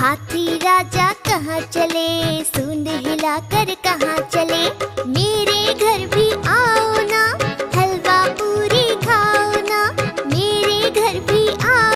हाथी राजा कहाँ चले? सुन हिला कर कहाँ चले